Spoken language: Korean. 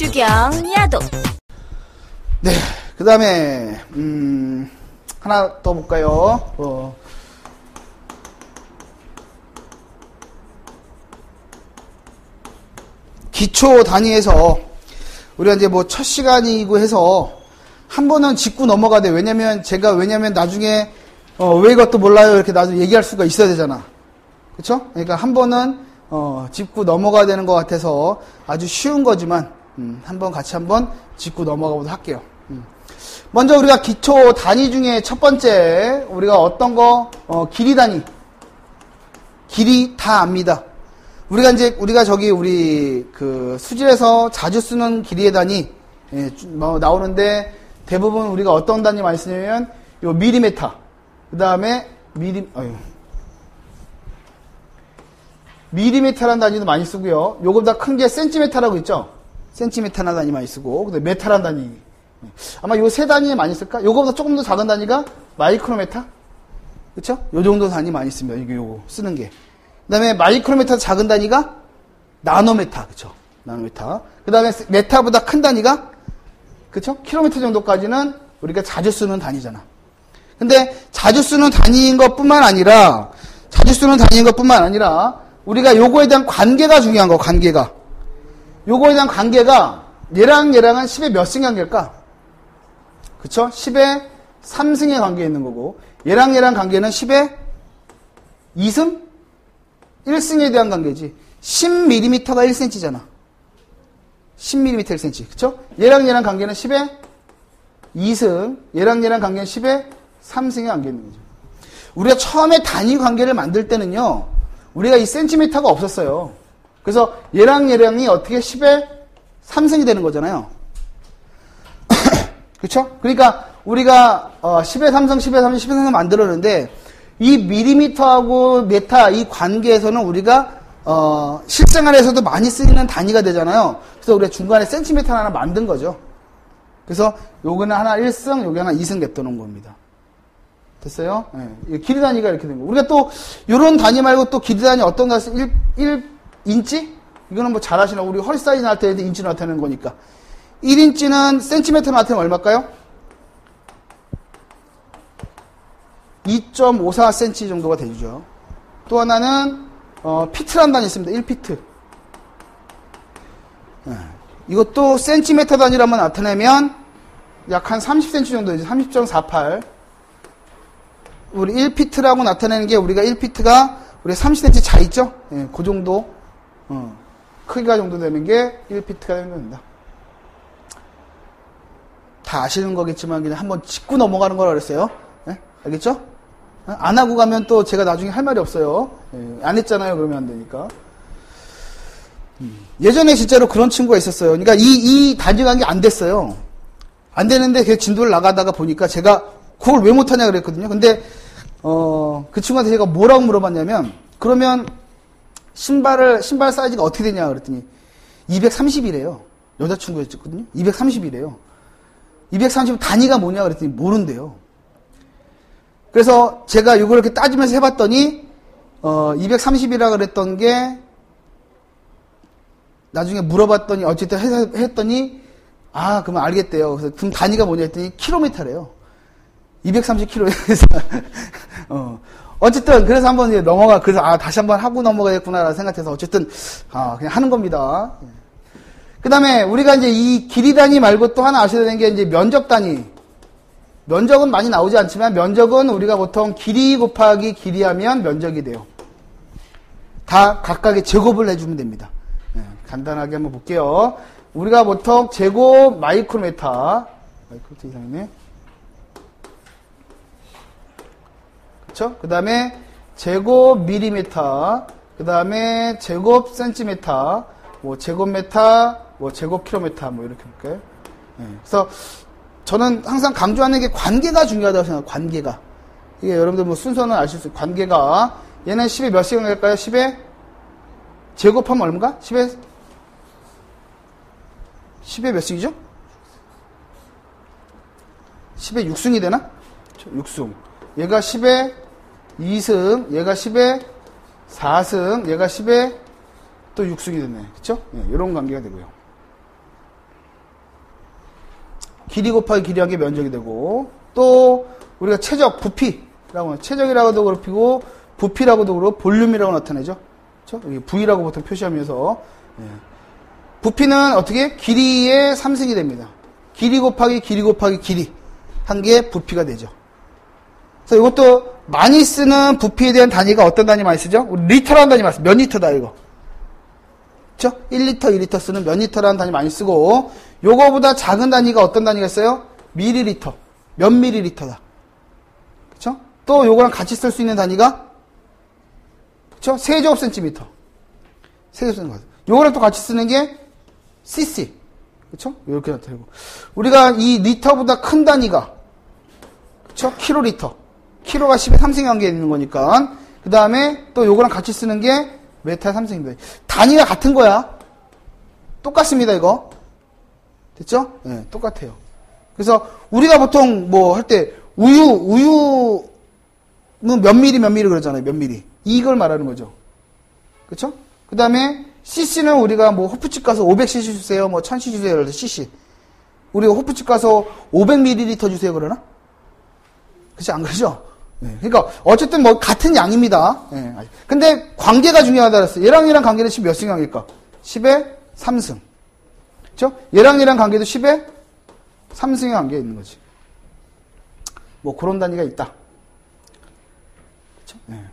주경, 야도. 네, 그 다음에, 음, 하나 더 볼까요? 어, 기초 단위에서 우리가 이제 뭐 첫 시간이고 해서 한 번은 짚고 넘어가야 돼. 왜냐면 제가 왜냐면 나중에 어, 왜 이것도 몰라요 이렇게 나중에 얘기할 수가 있어야 되잖아. 그렇죠? 그러니까 한 번은 어, 짚고 넘어가야 되는 것 같아서 아주 쉬운 거지만 음, 한번 같이 한번 짚고 넘어가보도록 할게요. 음. 먼저 우리가 기초 단위 중에 첫 번째 우리가 어떤 거 어, 길이 단위 길이 다 압니다. 우리가 이제 우리가 저기 우리 그 수질에서 자주 쓰는 길이의 단위 예, 뭐 나오는데 대부분 우리가 어떤 단위 많이 쓰냐면 요 미리메타 그 다음에 미리 어휴. 미리메타라는 단위도 많이 쓰고요. 요거보다 큰 게 센티메타라고 있죠. 센티메타라는 단위 많이 쓰고 그다음에 메타라는 단위 예. 아마 요 세 단위 많이 쓸까? 요거보다 조금 더 작은 단위가 마이크로메타 그쵸? 요 정도 단위 많이 씁니다. 이게 요거 쓰는 게. 그 다음에 마이크로메타 작은 단위가 나노메타, 그쵸? 나노메타. 그 다음에 메타보다 큰 단위가, 그쵸? 킬로미터 정도까지는 우리가 자주 쓰는 단위잖아. 근데 자주 쓰는 단위인 것 뿐만 아니라, 자주 쓰는 단위인 것 뿐만 아니라, 우리가 요거에 대한 관계가 중요한 거, 관계가. 요거에 대한 관계가, 얘랑 얘랑은 10의 몇 승 관계일까? 그쵸? 10의 3승의 관계에 있는 거고, 얘랑 얘랑 관계는 10의 2승? 1승에 대한 관계지. 10mm가 1cm잖아. 10mm 1cm. 그쵸? 얘랑 얘랑 관계는 10의 2승, 얘랑 얘랑 관계는 10의 3승의 관계 있는 거죠. 우리가 처음에 단위 관계를 만들 때는요, 우리가 이 센티미터가 없었어요. 그래서 얘랑 얘랑이 어떻게 10의 3승이 되는 거잖아요. 그쵸? 그러니까 우리가 10의 3승, 10의 3승, 10의 3승 만들었는데 이 미리미터하고 메타 이 관계에서는 우리가 어, 실생활에서도 많이 쓰이는 단위가 되잖아요. 그래서 우리가 중간에 센티미터 하나 만든 거죠. 그래서 요거는 하나 1승, 요게 하나 2승 냅둬놓은 겁니다. 됐어요? 네. 길이 단위가 이렇게 된 거. 우리가 또 요런 단위 말고 또 길이 단위 어떤 거 1, 1 인치? 이거는 뭐 잘하시나 우리 허리 사이즈 때 인치로 나타내는 거니까. 1인치는 센티미터로 나타내면 얼마일까요? 2.54cm 정도가 되죠. 또 하나는 어, 피트란 단위 있습니다. 1피트. 네. 이것도 센티미터 단위로만 나타내면 약 한 30cm 정도 되죠. 30.48. 우리 1피트라고 나타내는 게 우리가 1피트가 우리 30cm 차 있죠? 예, 그 정도 어, 크기가 정도 되는 게 1피트가 되는 겁니다. 다 아시는 거겠지만 그냥 한번 짚고 넘어가는 거라 그랬어요. 예? 알겠죠? 안 하고 가면 또 제가 나중에 할 말이 없어요. 예, 안 했잖아요. 그러면 안 되니까. 음, 예전에 진짜로 그런 친구가 있었어요. 그러니까 이, 이 단지 관계 안 됐어요. 안 되는데 그 진도를 나가다가 보니까 제가 그걸 왜 못하냐 그랬거든요. 근데, 어, 그 친구한테 제가 뭐라고 물어봤냐면, 그러면 신발을, 신발 사이즈가 어떻게 되냐 그랬더니 230이래요. 여자친구였거든요. 230이래요. 230 단위가 뭐냐 그랬더니 모른대요. 그래서 제가 이걸 이렇게 따지면서 해봤더니 어, 230이라 그랬던 게 나중에 물어봤더니 어쨌든 했더니 아 그러면 알겠대요. 그래서 그럼 단위가 뭐냐 했더니 킬로미터래요. 230km에서 어. 어쨌든 그래서 한번 이제 넘어가 그래서 아 다시 한번 하고 넘어가겠구나라는 생각해서 어쨌든 아 그냥 하는 겁니다. 그 다음에 우리가 이제 이 길이 단위 말고 또 하나 아셔야 되는 게 이제 면적 단위. 면적은 많이 나오지 않지만 면적은 우리가 보통 길이 곱하기 길이 하면 면적이 돼요. 다 각각의 제곱을 해주면 됩니다. 네, 간단하게 한번 볼게요. 우리가 보통 제곱 마이크로메타 마이크로메타 이상이네. 그렇죠? 그 다음에 제곱 미리메타, 그 다음에 제곱 센티메타, 뭐 제곱 메타, 뭐 제곱 킬로메타, 뭐 이렇게 볼게요. 네, 그래서 저는 항상 강조하는 게 관계가 중요하다고 생각해요. 관계가. 이게 여러분들 뭐 순서는 아실 수 있어요. 관계가. 얘는 10에 몇 시간 갈까요? 10에 제곱하면 얼마인가? 10에 10에 몇 승이죠? 10에 6승이 되나? 6승. 얘가 10에 2승, 얘가 10에 4승, 얘가 10에 또 6승이 되네. 그쵸? 네, 이런 관계가 되고요. 길이 곱하기 길이 한 게 면적이 되고 또 우리가 체적 부피라고 체적이라고도 그렇고 부피라고도 그렇고 볼륨이라고 나타내죠. 그렇죠? 여기 V라고 보통 표시하면서 예. 부피는 어떻게 길이의 3승이 됩니다. 길이 곱하기 길이 곱하기 길이 한 게 부피가 되죠. 그래서 이것도 많이 쓰는 부피에 대한 단위가 어떤 단위 많이 쓰죠? 리터라는 단위 많이 쓰죠. 몇 리터다 이거. 그쵸? 1리터, 2리터 쓰는 몇 리터라는 단위 많이 쓰고 요거보다 작은 단위가 어떤 단위가 있어요? 미리리터. 몇 미리리터다. 그쵸? 또 요거랑 같이 쓸 수 있는 단위가 그쵸? 세제곱 센티미터. 세제곱 센티미터. 요거랑 또 같이 쓰는 게 cc. 그쵸? 이렇게 나타내고. 우리가 이 리터보다 큰 단위가 그쵸? 킬로리터. 키로가 10의 3승의 관계에 있는 거니까. 그 다음에 또 요거랑 같이 쓰는 게 메타 3승입니다. 단위가 같은 거야. 똑같습니다, 이거. 됐죠? 네, 똑같아요. 그래서 우리가 보통 뭐 할 때 우유, 우유는 몇 미리 몇 미리 그러잖아요. 몇 미리. 이걸 말하는 거죠. 그쵸? 그 다음에 cc는 우리가 뭐 호프집 가서 500cc 주세요. 뭐 1000cc 주세요. 그래서 cc. 우리가 호프집 가서 500ml 주세요. 그러나? 그치? 안 그러죠? 네, 그러니까 어쨌든 뭐 같은 양입니다. 네, 근데 관계가 중요하다 그랬어요. 얘랑 얘랑 관계는 10몇 승 관계일까? 10에 3승. 그죠? 얘랑 얘랑 관계도 10에 3승의 관계에 있는 거지. 뭐 그런 단위가 있다. 그죠? 네.